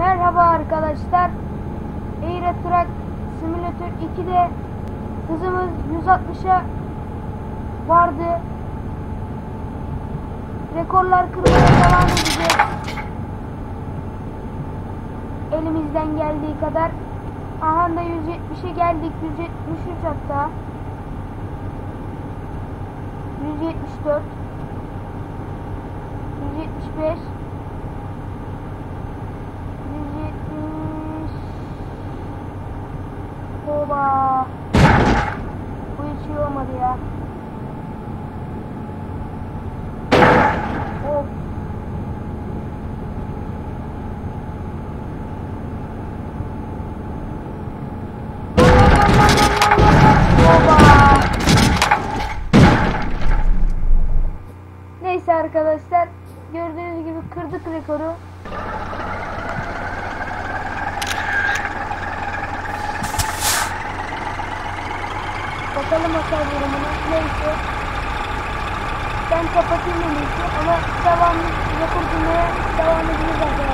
Merhaba arkadaşlar. Euro Truck Simulator 2'de hızımız 160'a vardı. Rekorlar kırmaya devam edeceğiz. Elimizden geldiği kadar. Aha da 170'e geldik. 173 hatta. 174 175 Oba. Bu hiç iyi olmadı ya. Of. Neyse arkadaşlar gördüğünüz gibi kırdık rekoru. Bakalım hasar durumuna. Neyse. Ben kapatayım iyisi ama devamlı rekor bulmaya devam edeceğiz arkadaşlar.